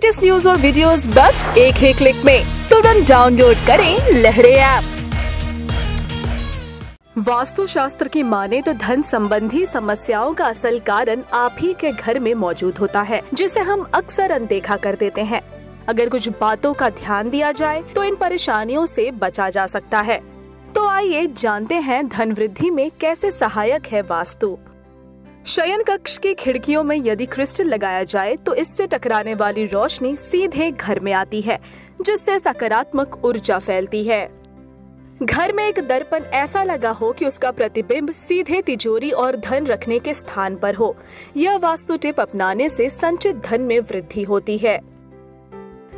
Latest news और videos बस एक ही क्लिक में। तुरंत डाउनलोड करें लहरे ऐप। वास्तु शास्त्र की माने तो धन संबंधी समस्याओं का असल कारण आप ही के घर में मौजूद होता है, जिसे हम अक्सर अनदेखा कर देते हैं। अगर कुछ बातों का ध्यान दिया जाए तो इन परेशानियों से बचा जा सकता है। तो आइए जानते हैं धन वृद्धि में कैसे सहायक है वास्तु। शयन कक्ष की खिड़कियों में यदि क्रिस्टल लगाया जाए तो इससे टकराने वाली रोशनी सीधे घर में आती है, जिससे सकारात्मक ऊर्जा फैलती है। घर में एक दर्पण ऐसा लगा हो कि उसका प्रतिबिंब सीधे तिजोरी और धन रखने के स्थान पर हो। यह वास्तु टिप अपनाने से संचित धन में वृद्धि होती है।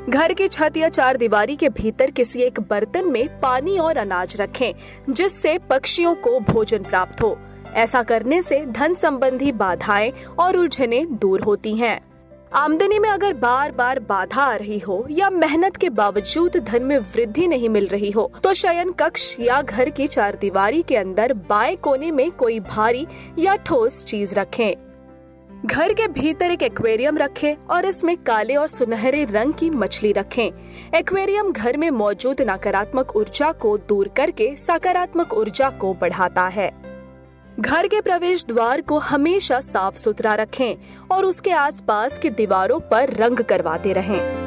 घर की छत या चार दीवारी के भीतर किसी एक बर्तन में पानी और अनाज रखें, जिससे पक्षियों को भोजन प्राप्त हो। ऐसा करने से धन संबंधी बाधाएँ और उलझने दूर होती हैं। आमदनी में अगर बार बार बाधा आ रही हो या मेहनत के बावजूद धन में वृद्धि नहीं मिल रही हो तो शयन कक्ष या घर की चार दीवारी के अंदर बाएँ कोने में कोई भारी या ठोस चीज़ रखें। घर के भीतर एक एक्वेरियम रखें और इसमें काले और सुनहरे रंग की मछली रखें। एक्वेरियम घर में मौजूद नकारात्मक ऊर्जा को दूर करके सकारात्मक ऊर्जा को बढ़ाता है घर के प्रवेश द्वार को हमेशा साफ़ सुथरा रखें और उसके आसपास की दीवारों पर रंग करवाते रहें।